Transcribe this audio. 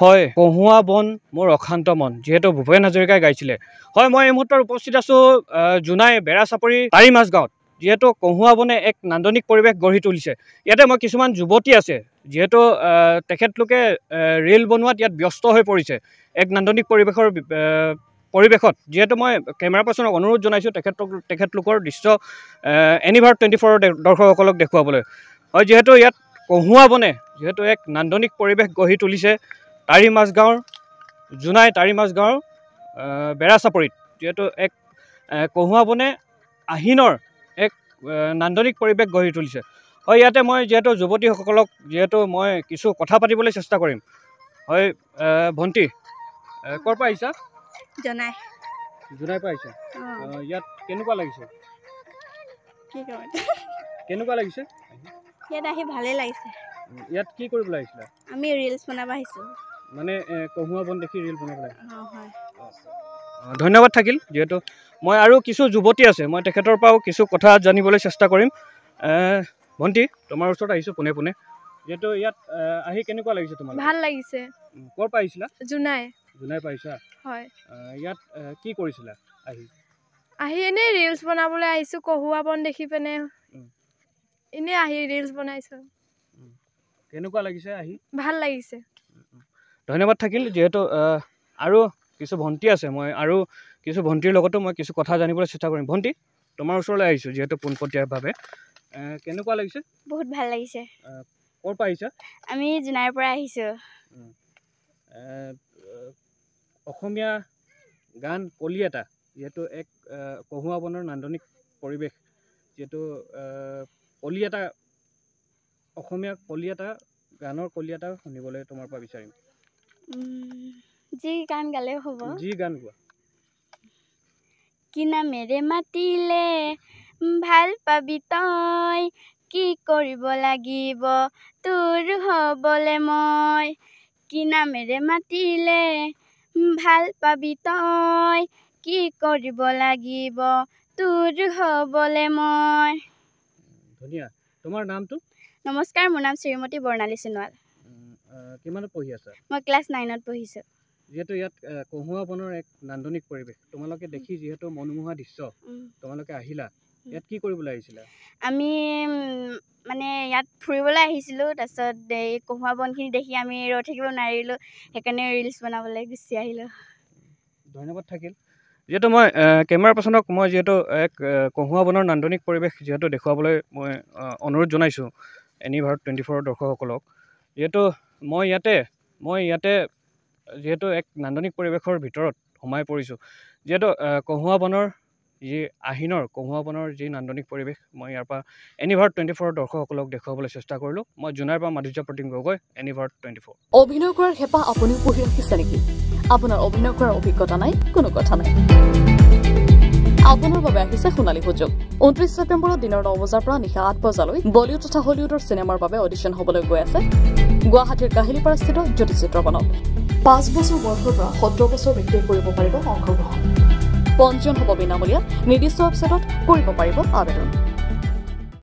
হয় কহুৱা বন মোৰ অশান্ত মন যিহেতু ভূপেন হাজৰিকাই গাইছিলে। হয় মই এই মুহূৰ্তত উপস্থিত আছোঁ জোনাই বেৰা চাপৰি তাৰি মাজগাঁৱত যিহেতু কহুৱা বনে এক নান্দনিক পৰিৱেশ গঢ়ি তুলিছে। ইয়াতে মই কিছুমান যুৱতী আছে যিহেতু তেখেতলোকে ৰীল বনোৱাত ইয়াত ব্যস্ত হৈ পৰিছে। এক নান্দনিক পৰিৱেশৰ পৰিৱেশত যিহেতু মই কেমেৰা পাৰ্চনক অনুৰোধ জনাইছোঁ তেখেতলোক তেখেতলোকৰ দৃশ্য এনিভাৰ টুৱেণ্টি ফ'ৰৰ দৰ্শকসকলক দেখুৱাবলৈ। হয় যিহেতু ইয়াত কহুৱা বনে যিহেতু এক নান্দনিক পৰিৱেশ গঢ়ি তুলিছে তাৰি মাজগাঁৱৰ জোনাই তাৰি মাজগাঁৱৰ আহ, বেৰাচাপৰিত যিহেতু এক আহ, কহুৱা বনে আহিনৰ এক নান্দনিক পৰিৱেশ গঢ়ি তুলিছে। হয় ইয়াতে মই যিহেতু যুৱতীসকলক যিহেতু মই কিছু কথা পাতিবলৈ চেষ্টা কৰিম। হয় ভণ্টি ক'ৰ পৰা আহিছা? জনাই। জোনাইৰ পৰা আহিছা? ইয়াত কেনেকুৱা লাগিছে? কেনেকুৱা লাগিছে? ইয়াত আহি ভালেই লাগিছে। ইয়াত কি কৰিবলৈ আহিছিলা? আমি ৰিলচ বনাব আহিছোঁ। মানে কহুৱা বন দেখি ৰীল হয়। অ, ধন্যবাদ থাকিল যিহেতু মই আৰু কিছু যুৱতী আছে মই তেখেতৰ পৰাও কিছু কথা জানিবলৈ চেষ্টা কৰিম। ভণ্টি তোমাৰ ওচৰত আহিছোঁ পোনে পোনে। যিহেতু ইয়াত আহি কেনেকুৱা লাগিছে তোমাৰ ভাল লাগিছে। ক'ৰ পৰা আহিছিলা? জোনাই। জোনাই আহিছা? হয়। ইয়াত কি কৰিছিলা আহি? আহি এনেই ৰিলচ বনাবলৈ আহিছোঁ কহুৱা বন দেখি পিনে। এনেই আহি ৰিলচ বনাইছোঁ। কেনেকুৱা লাগিছে আহি? ভাল লাগিছে। ধন্যবাদ থাকিল যিহেতু আৰু কিছু ভণ্টি আছে মই আৰু কিছু ভণ্টিৰ লগতো মই কিছু কথা জানিবলৈ চেষ্টা কৰিম। ভণ্টি তোমাৰ ওচৰলৈ আহিছোঁ যিহেতু পোনপটীয়াভাৱে কেনেকুৱা লাগিছে? বহুত ভাল লাগিছে। ক'ৰ পৰা আহিছা? আমি জোনাইৰ পৰা আহিছোঁ। অসমীয়া গান কলি এটা যিহেতু এক কহুৱা বনৰ নান্দনিক পৰিৱেশ। যিহেতু আহ, কলি এটা অসমীয়া কলি এটা গানৰ কলি এটা শুনিবলৈ তোমাৰ পৰা বিচাৰিম। যি গান গালেও হ'ব। যি গান গোৱা। কি নামেৰে মাতিলে? ভাল পাবি তই। কি কৰিব লাগিব? তোৰ হ'বলে মই। কি নামেৰে মাতিলে? ভাল পাবি তই। কি কৰিব লাগিব? তোৰ হ'বলে মই। ধুনীয়া। তোমাৰ নামটো? নমস্কাৰ মোৰ নাম শ্ৰীমতী বৰ্ণালী সোণোৱাল। কিমানত পঢ়ি আছা? মই ক্লাছ নাইনত পঢ়িছোঁ। যিহেতু ইয়াত কহুৱা বনৰ এক নান্দনিক পৰিৱেশ। তোমালোকে দেখি যিহেতু মনোমোহা দৃশ্য। তোমালোকে আহিলা ইয়াত কি কৰিবলৈ আহিছিলা? আমি মানে ইয়াত ফুৰিবলৈ আহিছিলোঁ তাৰপিছত এই কহুৱা বনখিনি দেখি আমি ৰৈ থাকিব নোৱাৰিলোঁ সেইকাৰণে ৰিলচ বনাবলৈ গুচি আহিলোঁ। ধন্যবাদ থাকিল। যিহেতু মই কেমেৰা পাৰ্চনক মই যিহেতু এক কহুৱা বনৰ নান্দনিক পৰিৱেশ যিহেতু দেখুৱাবলৈ মই অনুৰোধ জনাইছোঁ এনি ভাৰত টুৱেণ্টি ফ'ৰৰ দৰ্শকসকলক। যিহেতু মই ইয়াতে মই ইয়াতে যিহেতু এক নান্দনিক পৰিৱেশৰ ভিতৰত সোমাই পৰিছোঁ। যিহেতু কহুৱা বনৰ যি আহিনৰ কহুৱা বনৰ যি নান্দনিক পৰিৱেশ মই ইয়াৰ পৰা এনি ভাৰত টুৱেণ্টি ফ'ৰৰ দৰ্শকসকলক দেখুৱাবলৈ চেষ্টা কৰিলোঁ। মই জোনাইৰ পৰা মাধুৰ্য প্ৰতিম গগৈ এনি ভাৰত টুৱেণ্টি ফ'ৰ। অভিনয় কৰাৰ হেঁপাহ আপুনিও পঢ়ি ৰাখিছে নেকি? আপোনাৰ অভিনয় কৰাৰ অভিজ্ঞতা নাই? কোনো কথা নাই। আপোনাৰ বাবে আহিছে সোণালী সুযোগ। ঊনত্ৰিছ ছেপ্টেম্বৰত দিনৰ ন বজাৰ পৰা নিশা আঠ বজালৈ বলিউড তথা হলিউডৰ চিনেমাৰ বাবে অডিশ্যন হ'বলৈ গৈ আছে গুৱাহাটীৰ কাহিলীপাৰাস্থিত জ্যোতি চিত্ৰবনত পাঁচ বছৰ বয়সৰ পৰা সত্তৰ বছৰ ব্যক্তিয়ে কৰিব পাৰিব অংশগ্ৰহণ। পঞ্জীয়ন হ'ব বিনামূলীয়া। নিৰ্দিষ্ট ৱেবছাইটত কৰিব পাৰিব আবেদন।